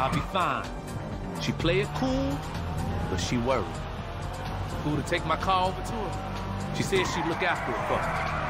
I'll be fine. She play it cool, but she worried. Who to take my car over to her. She said she'd look after it for me.